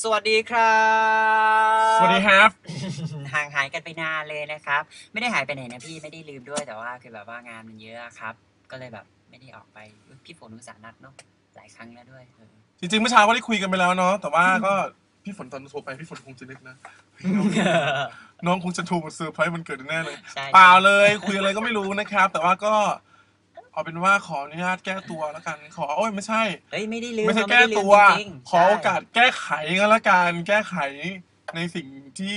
สวัสดีครับ สวัสดีครับ ห่างหายกันไปนานเลยนะครับ ไม่ได้หายไปไหนนะพี่ไม่ได้ลืมด้วยแต่ว่าคือแบบว่างานมันเยอะครับ ก็เลยแบบไม่ได้ออกไปอุ๊ยพี่ฝนอุตส่าห์นัดเนาะหลายครั้งแล้วด้วยเออ จริงๆเมื่อเช้าก็ได้คุยกันไปแล้วเนาะแต่ว่าก็พี่ฝนตอนโทรไปพี่ฝนคงจะนึกนะน้องคงจะโทรมาเซอร์ไพรส์มันเกิดแน่เลยใช่ เปล่าเลยคุยอะไรก็ไม่รู้นะครับ แต่ว่าก็ เอาเป็นว่าขออนุญาตแก้ตัวแล้วกัน ขอโอ้ยไม่ใช่เฮ้ยไม่ได้ลืมไม่ใช่เราแก้ด้ลืมตัวจริงๆขอโอกาสแก้ไขกันละกันแก้ไขในสิ่งที่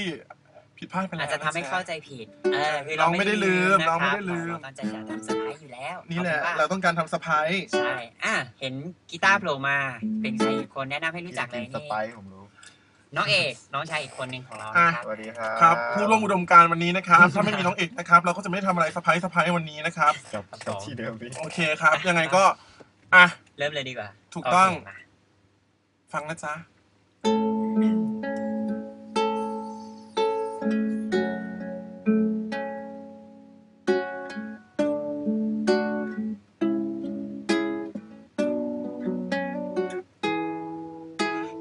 ผิดพลาดไปใช่แล้วอาจจะทำให้เข้าใจผิด เออคือน้องไม่ได้ลืมนะน้องคไม่รับได้ลืมเราตั้งใจจะทำเซอร์ไพรส์อยู่แล้วนี่แหละเอาเป็นว่าเราต้องการทำสะพายใช่ อะ เห็นกีตาร์โผล่มา เป็นใครอีกคนแนะนำให้รู้จักเลยสนี่ ไปซ์ผมรู้ น้องเอกน้องชายอีกคนหนึ่งของเรานะครับ สวัสดีครับครับผู้ร่วมอุดมการณ์วันนี้นะครับ ถ้าไม่มีน้องเอกนะครับ เราก็จะไม่ได้ทำอะไรสะพายสะพายวันนี้นะครับกับกับที่เดิมพี่โอเคครับ ยังไงก็อะ เริ่มเลยดีกว่าถูกต้อง โเคมาฟังนะจ๊ะ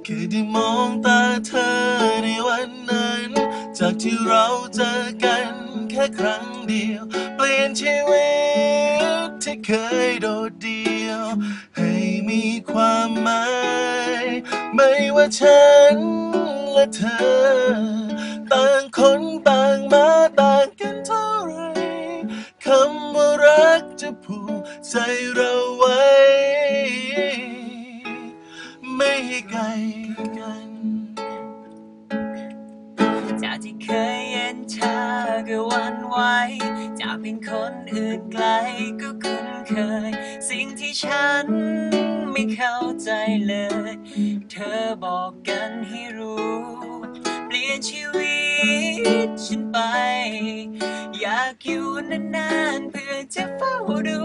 เคยได้มอ ที่เราเจอกันแค่ครั้งเดียว เปลี่ยนชีวิตที่เคยโดดเดี่ยว ให้มีความหมาย ไม่ว่าฉันและเธอ ต่างคนต่างมาต่างกันเท่าไรคำว่ารักจะผูกใจเราไว้ ไม่ให้ไกล งที่ฉันไม่เข้าใจเลย เธอบอกกันให้รู้ เปลี่ยนชีวิตฉันไป อยากอยู่นานๆเพื่อจะเฝ้าดู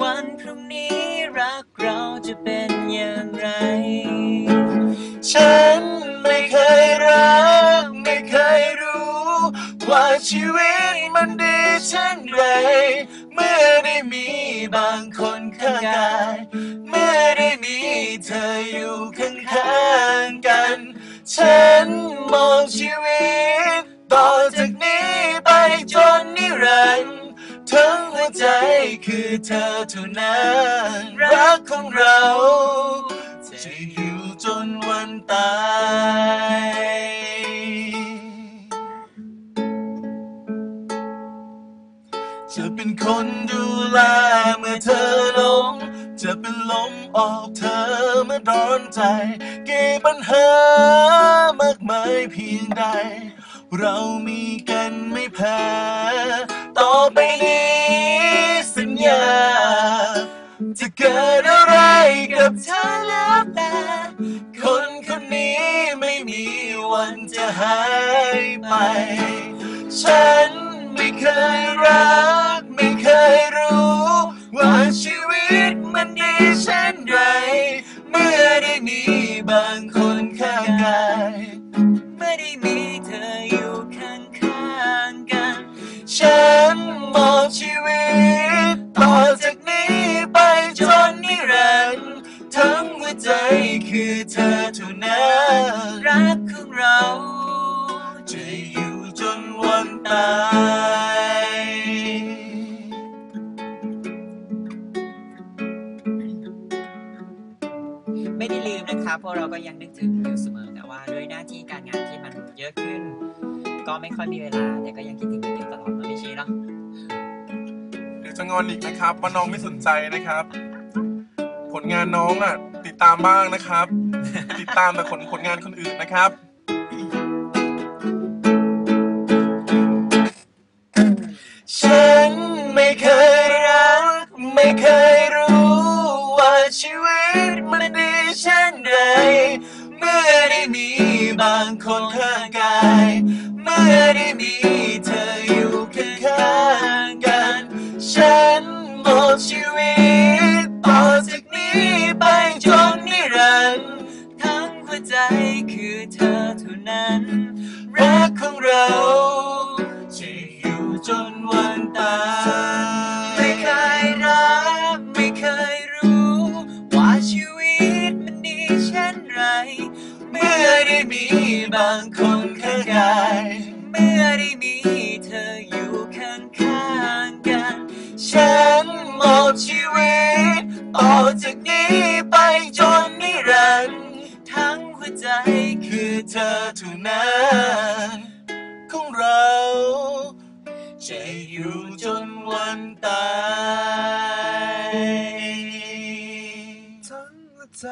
วันพรุ่งนี้รักเราจะเป็นอย่างไร ฉันไม่เคยรัก ไม่เคยรู้ ว่าชีวิตมันดีเช่นไร เมื่อได้มีบางคนข้างกาย เมื่อได้มีเธออยู่ข้างๆกัน ฉันมองชีวิต ต่อจากนี้ไปจนนิรันดร์ทั้งหัวใจคือเธอเท่านั้นรักของเรา จะอยู่จนวันตาย ใจกี่ปัญหามากมายเพียงใด เรามีกันไม่แพ้ต่อไปนี้สัญญา จะเกิดอะไรกับเธอแล้วแต่ คนคนนี้ไม่มีวันจะหายไป ฉันไม่เคย ฉันมองชีวิต ต่อจากนี้ไปจนนิรันดร์ทั้งหัวใจคือเธอเท่านั้นรักของเรา จะอยู่จนวันตายไม่ได้ลืมนะครับเพราะเราก็ยังนึกถึงอยู่เสมอแต่ว่าด้วยหน้าที่การงานที่มันเยอะขึ้น ไม่ค่อยมีเวลา แต่ก็ยังคิดถึงอยู่ตลอดนะพี่ชีเนาะเดี๋ยวจะงอนอีกนะครับว่าน้องไม่สนใจนะครับ ผลงานน้องอะ ติดตามบ้างนะครับ ติดตามแต่ผลผลงานคนอื่นนะครับฉันไม่เคยรัก ไม่เคยรู้ว่าชีวิตมันดีเช่นไร เมื่อได้มีบางคนข้างก มื่อได้มีบางคนข้างกายเมื่อได้มีเธออยู่ข้างๆกัน ฉันมอบชีวิตต่อจากนี้ไปจนนิรันดร์ทั้งหัวใจคือเธอเท่านั้นของเราจะอยู่จนวันตายทั้งหัวใจ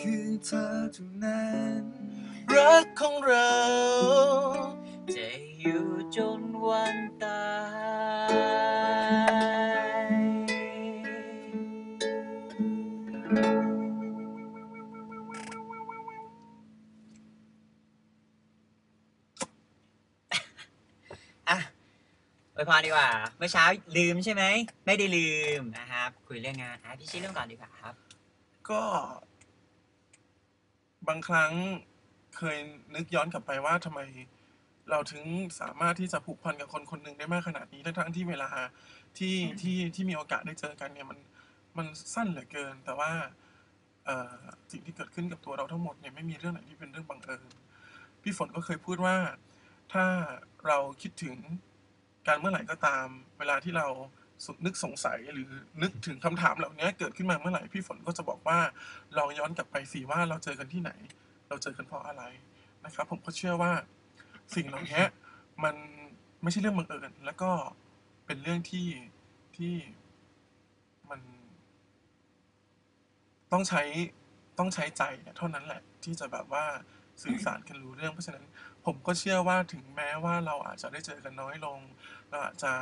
คือเธอเท่านั้น รักของเราจะอยู่จนวันตายอะอวยพรดีกว่า เมื่อเช้าลืมใช่ไหม ไม่ได้ลืมนะครับ คุยเรื่องงานอะพี่ชี้เรื่องก่อนดีกว่าครับ ก็ บางครั้ง เคยนึกย้อนกลับไปว่าทำไมเราถึงสามารถที่จะผูกพันกับคนคนหนึ่งได้มากขนาดนี้ทั้งๆที่เวลาที่ที่ที่มีโอกาสได้เจอกันเนี่ยมันมันสั้นเหลือเกิน แต่ว่าเอ่อสิ่งที่เกิดขึ้นกับตัวเราทั้งหมดเนี่ยไม่มีเรื่องไหนที่เป็นเรื่องบังเอิญพี่ฝนก็เคยพูดว่าถ้าเราคิดถึงการเมื่อไหร่ก็ตาม เวลาที่เราสุนึกสงสัยหรือนึกถึงคำถามเหล่านี้เกิดขึ้นมาเมื่อไหร่พี่ฝนก็จะบอกว่าลองย้อนกลับไปสิว่าเราเจอกันที่ไหน เราเจอกันเพราะอะไรนะครับ ผมก็เชื่อว่าสิ่งเหล่านี้มันไม่ใช่เรื่องบังเอิญแล้วก็เป็นเรื่องที่ที่มัน ต้องใช้ต้องใช้ใจเนี่ยเท่านั้นแหละ ที่จะแบบว่าสื่อสารกันรู้เรื่อง เพราะฉะนั้นผมก็เชื่อว่าถึงแม้ว่าเราอาจจะได้เจอกันน้อยลงเราอาจจะ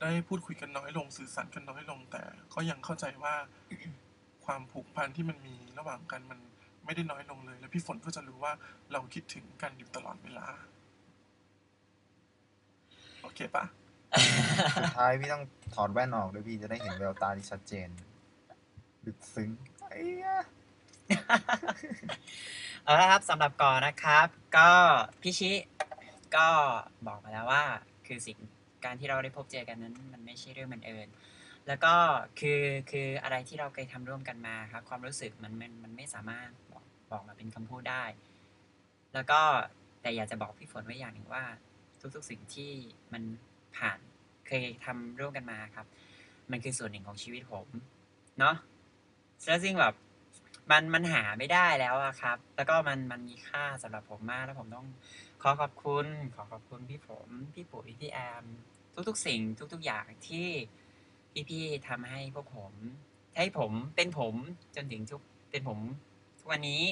ได้พูดคุยกันน้อยลง สื่อสารกันน้อยลง แต่ก็ยังเข้าใจว่าความผูกพันที่มันมีระหว่างกันมัน ไม่ได้น้อยลงเลย และพี่ฝนก็จะรู้ว่าเราคิดถึงกันอยู่ตลอดเวลา โอเคปะสุดท้ายพี่ต้องถอดแว่นออกด้วยพี่จะได้เห็นแววตาที่ชัดเจนลึกซึ้งไอ้ยะเอาละครับสำหรับก่อนนะครับ ก็พี่ชิก็บอกมาแล้วว่า คือสิ่งการที่เราได้พบเจอกันนั้น มันไม่ใช่เรื่องบังเอิญ แล้วก็คือคืออะไรที่เราเคยทำร่วมกันมาครับความรู้สึกมันมันมันไม่สามารถบอกบอกมาเป็นคำพูดได้ แล้วก็แต่อยากจะบอกพี่ฝนไว้อย่างหนึ่งว่า ทุกๆสิ่งที่มันผ่านเคยทำร่วมกันมาครับ มันคือส่วนหนึ่งของชีวิตผมเนาะแล้วซึ่งแบบมันมันหาไม่ได้แล้วอะครับ แล้วก็มันมันมีค่าสำหรับผมมาก แล้วผมต้องขอขอบคุณ ขอขอบคุณพี่ผม พี่ปุ๋ยพี่แอม ทุกๆ สิ่งทุก ๆ อย่างที่ พี่ๆทำให้พวกผมให้ผมเป็นผมจนถึงทุกเป็นผมทุกวันนี้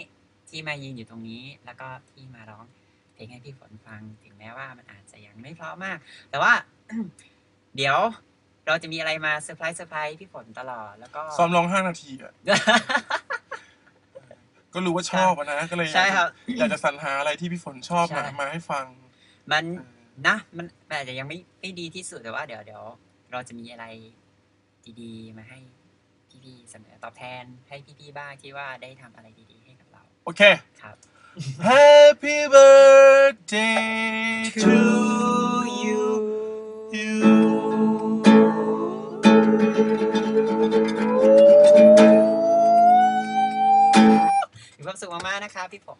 ที่มายืนอยู่ตรงนี้ แล้วก็ที่มาร้องเพลงให้พี่ฝนฟังถึงแม้ว่ามันอาจจะยังไม่เพราะมาก แต่ว่า เดี๋ยวเราจะมีอะไรมาเซอร์ไพรส์เซอร์ไพรส์พี่ฝนตลอดแล้วก็ซ้อมร้องห้านาทีอะ ก็รู้ว่าชอบอะนะ ก็เลยอยากใช่ครับ อยากจะสรรหาอะไรที่พี่ฝนชอบใช่มามาให้ฟัง มันเออนะมันมันอาจจะยังไม่ไม่ดีที่สุดแต่ว่าเดี๋ยวเดี๋ยวเราจะมีอะไร ดีๆ มาให้พี่ๆเสนอตอบแทนให้พี่ๆบ้างที่ว่าได้ทำอะไรดีๆให้กับเราโอเค ครับ Happy birthday to you you มีความสุขมากๆนะครับพี่ผม